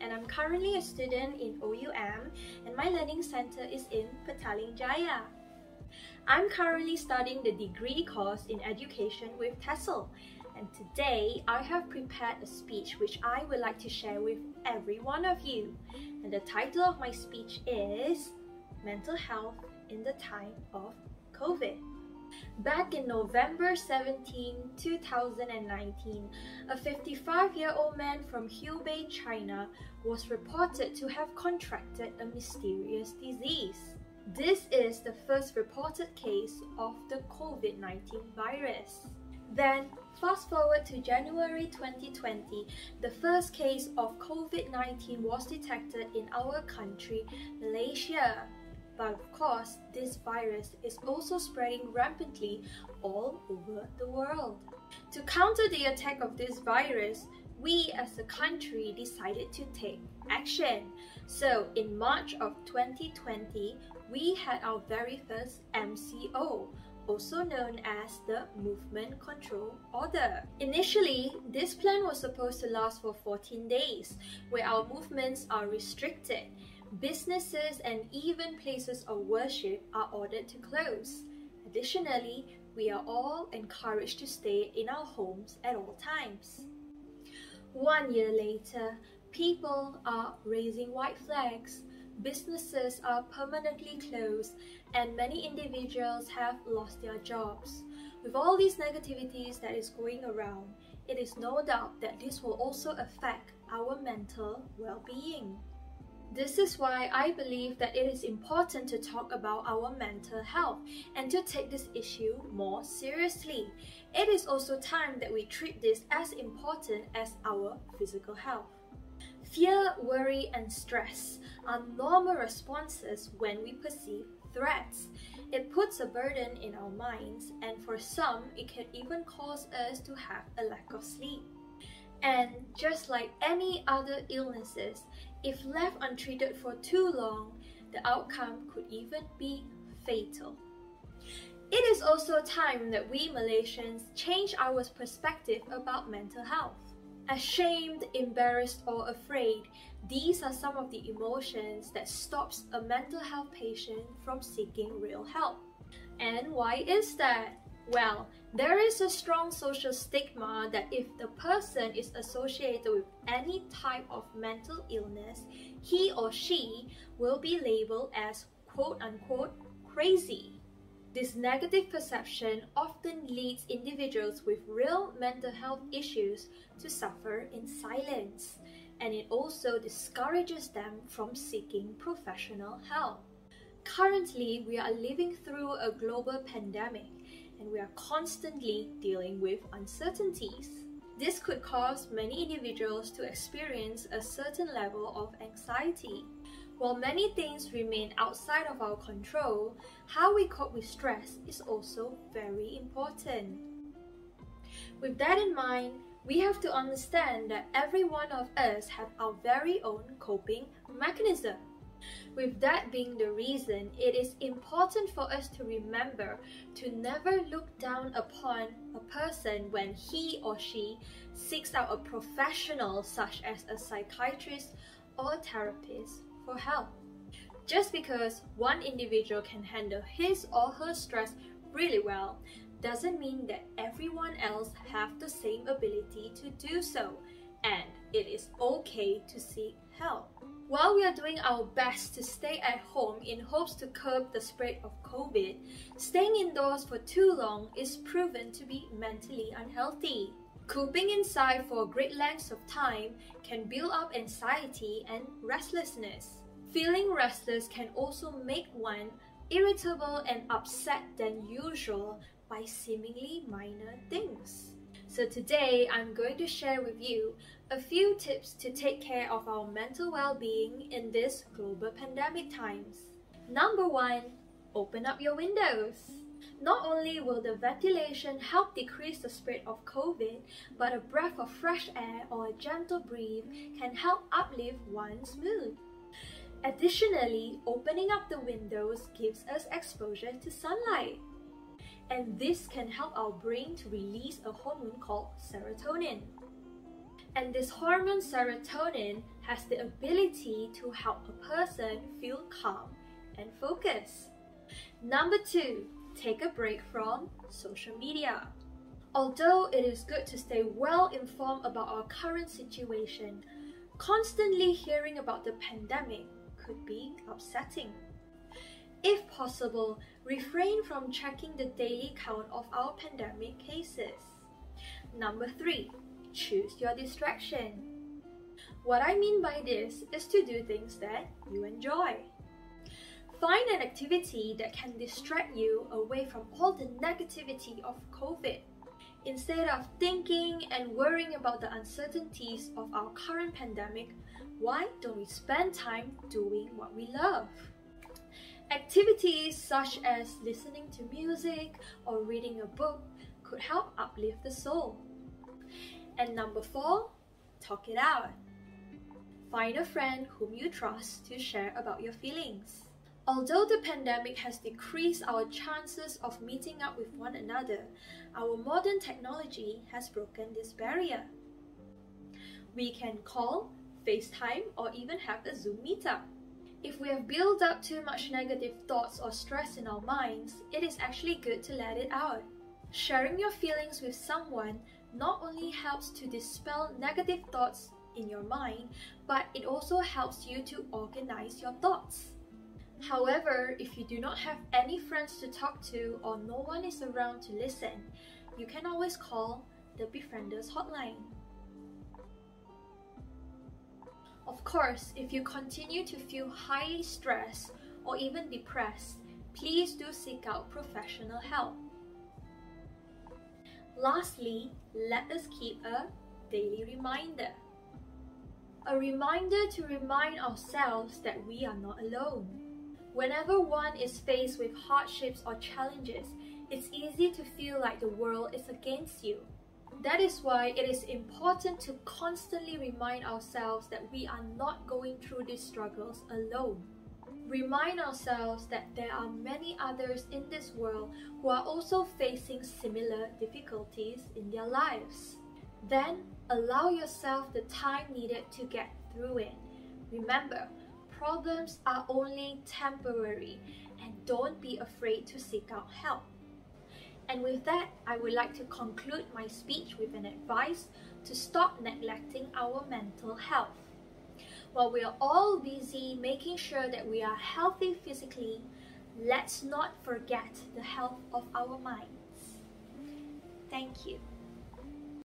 And I'm currently a student in OUM and my learning center is in Petaling Jaya. I'm currently studying the degree course in education with TESOL and today I have prepared a speech which I would like to share with every one of you. And the title of my speech is Mental Health in the Time of COVID. Back in November 17, 2019, a 55-year-old man from Hubei, China was reported to have contracted a mysterious disease. This is the first reported case of the COVID-19 virus. Then, fast forward to January 2020, the first case of COVID-19 was detected in our country, Malaysia. But of course, this virus is also spreading rampantly all over the world. To counter the attack of this virus, we as a country decided to take action. So in March of 2020, we had our very first MCO, also known as the Movement Control Order. Initially, this plan was supposed to last for 14 days, where our movements are restricted businesses and even places of worship are ordered to close. Additionally, we are all encouraged to stay in our homes at all times. One year later, people are raising white flags, businesses are permanently closed, and many individuals have lost their jobs. With all these negativities that is going around, it is no doubt that this will also affect our mental well-being. This is why I believe that it is important to talk about our mental health and to take this issue more seriously. It is also time that we treat this as important as our physical health. Fear, worry, and stress are normal responses when we perceive threats. It puts a burden in our minds, and for some, it can even cause us to have a lack of sleep. And just like any other illnesses, if left untreated for too long, the outcome could even be fatal. It is also time that we Malaysians change our perspective about mental health. Ashamed, embarrassed or afraid, these are some of the emotions that stops a mental health patient from seeking real help. And why is that? Well, there is a strong social stigma that if the person is associated with any type of mental illness, he or she will be labeled as quote unquote crazy. This negative perception often leads individuals with real mental health issues to suffer in silence, and it also discourages them from seeking professional help. Currently, we are living through a global pandemic and we are constantly dealing with uncertainties. This could cause many individuals to experience a certain level of anxiety. While many things remain outside of our control, how we cope with stress is also very important. With that in mind, we have to understand that every one of us have our very own coping mechanism. With that being the reason, it is important for us to remember to never look down upon a person when he or she seeks out a professional such as a psychiatrist or therapist for help. Just because one individual can handle his or her stress really well doesn't mean that everyone else have the same ability to do so and it is okay to seek help. While we are doing our best to stay at home in hopes to curb the spread of COVID, staying indoors for too long is proven to be mentally unhealthy. Cooping inside for great lengths of time can build up anxiety and restlessness. Feeling restless can also make one irritable and upset than usual by seemingly minor things. So today I'm going to share with you a few tips to take care of our mental well-being in this global pandemic times. Number 1. Open up your windows. Not only will the ventilation help decrease the spread of COVID, but a breath of fresh air or a gentle breeze can help uplift one's mood. Additionally, opening up the windows gives us exposure to sunlight and this can help our brain to release a hormone called serotonin. And this hormone serotonin has the ability to help a person feel calm and focused. Number two, take a break from social media. Although it is good to stay well informed about our current situation, constantly hearing about the pandemic could be upsetting. If possible, refrain from checking the daily count of our pandemic cases. Number 3. Choose your distraction. What I mean by this is to do things that you enjoy. Find an activity that can distract you away from all the negativity of COVID. Instead of thinking and worrying about the uncertainties of our current pandemic, why don't we spend time doing what we love? Activities such as listening to music or reading a book could help uplift the soul. And number four, talk it out. Find a friend whom you trust to share about your feelings. Although the pandemic has decreased our chances of meeting up with one another, our modern technology has broken this barrier. We can call, FaceTime, or even have a Zoom meetup. If we have built up too much negative thoughts or stress in our minds, it is actually good to let it out. Sharing your feelings with someone not only helps to dispel negative thoughts in your mind, but it also helps you to organize your thoughts. However, if you do not have any friends to talk to or no one is around to listen, you can always call the Befrienders hotline. Of course, if you continue to feel highly stressed or even depressed, please do seek out professional help. Lastly, let us keep a daily reminder. A reminder to remind ourselves that we are not alone. Whenever one is faced with hardships or challenges, it's easy to feel like the world is against you. That is why it is important to constantly remind ourselves that we are not going through these struggles alone. Remind ourselves that there are many others in this world who are also facing similar difficulties in their lives. Then allow yourself the time needed to get through it. Remember, problems are only temporary and don't be afraid to seek out help. And with that, I would like to conclude my speech with an advice to stop neglecting our mental health. While we are all busy making sure that we are healthy physically, let's not forget the health of our minds. Thank you.